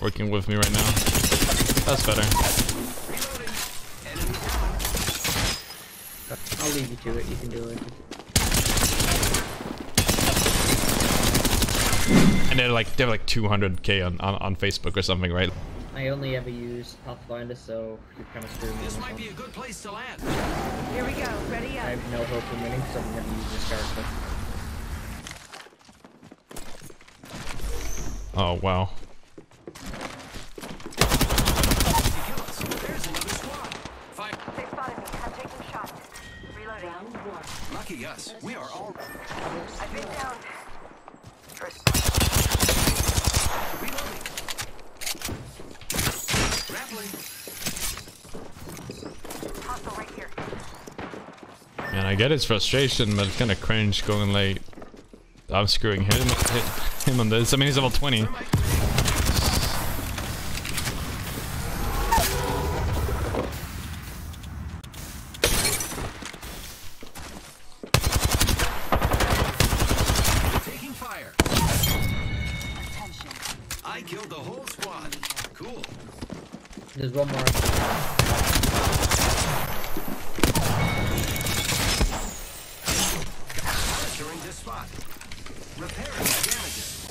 working with me right now. That's better. I'll leave you to it. You can do it. And they're like they have like 200k on, on on Facebook or something, right? I only ever use Pathfinder, so you're kind of screwing me This this might be a good place to land. Here we go. Ready I have no hope of winning, so I'm never using this character. Oh wow. Kill us. There's another squad. Fire. They spotted me. I'm taking shots. Reloading. We are all I've been down. reloading. Grappling. Hostile right here. Man, I get his frustration, but it's kind of cringe going like I'm screwing him him on this. I mean, he's level 20. There's one more. Monitoring this spot. Repairing damages.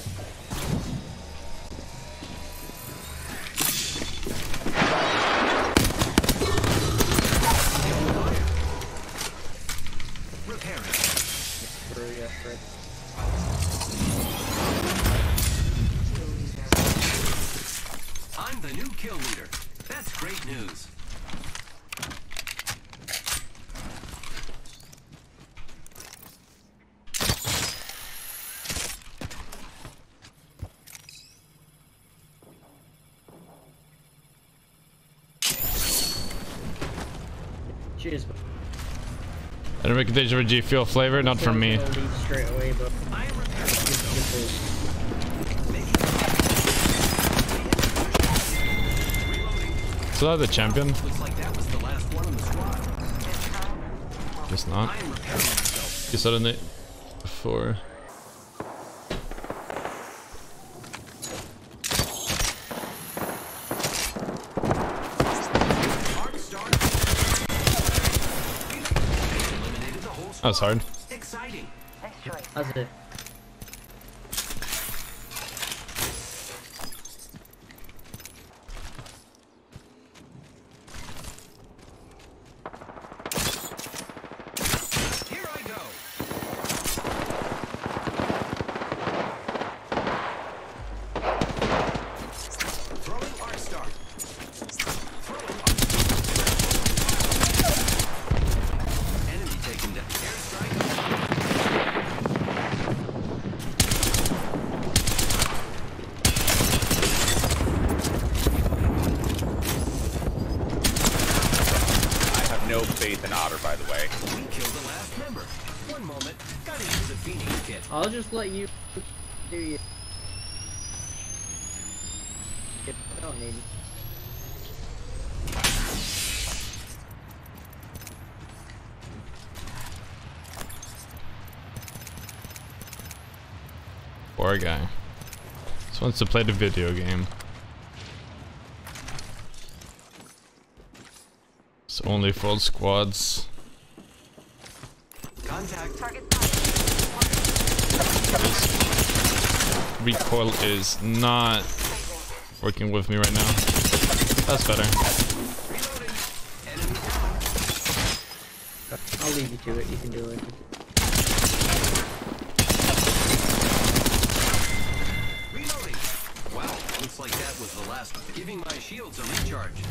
I'm the new kill leader. That's great news. Cheers. And recommendation for G Fuel flavor, not from me. I'll leave straight away, but I am repairing. good, good boost. Reloading. So that the champion? Looks like that was the last one in the squad. Guess not. I am repairing myself. Guess I didn't before. Hard start. Eliminated the whole That was hard. Exciting. Nice choice. That's it. Here I go. Throwing arc star. Throwing arc Enemy taken down. Airstrike. I have no faith in Otter, by the way. We killed the last member. One moment. Got into the Phoenix kit. I'll just let you do you. I don't need. Poor guy. Just wants to play the video game. It's only full squads. Contact. Target spotted. Recoil is not working with me right now. That's better. Reloading. Enemy down. I'll leave you to it. You can do it. Reloading. Wow, looks like that was the last. Giving my shields a recharge.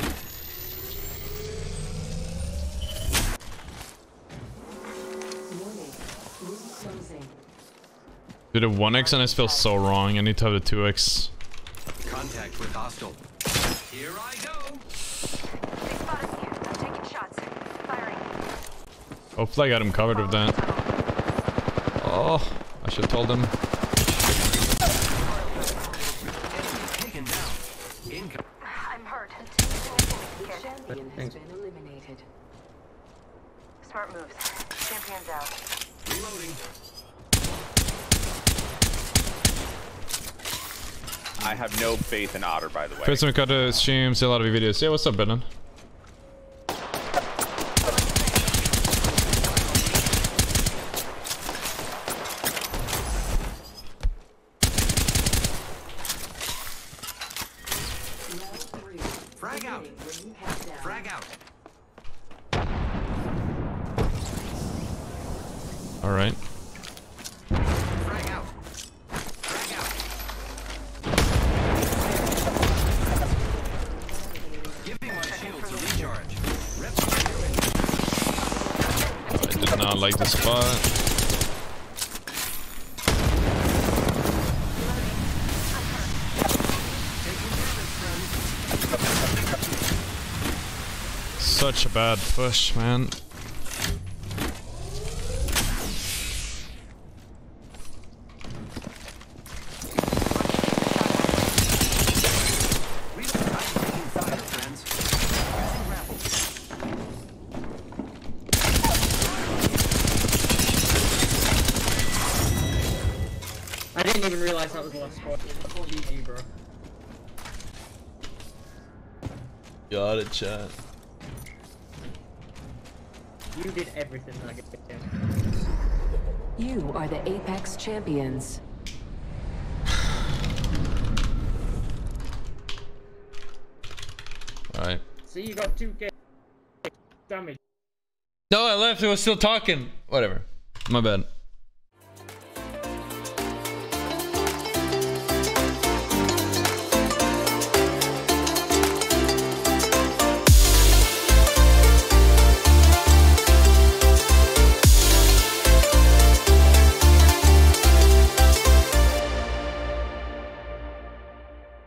Did a 1x and this feels so wrong. I need to have a 2x. Contact with hostile. Here I go. They spotted me. I'm taking shots. Firing. Hopefully I got him covered with that. Oh, I should have told him. Enemy taken down. Income. I'm hurt. Champion has been eliminated. Smart moves. Champion's out. Reloading. I have no faith in Otter, by the way. First time we got to stream, see a lot of your videos. Yeah, what's up, Brennan? Frag out. Frag out. All Not like the spot. Such a bad push, man. Didn't even realize that was the last squad. GG, bro. Got it, chat. You did everything that game. You are the Apex champions. Alright. So you got two games. Damage. No, I left. It was still talking. Whatever. My bad.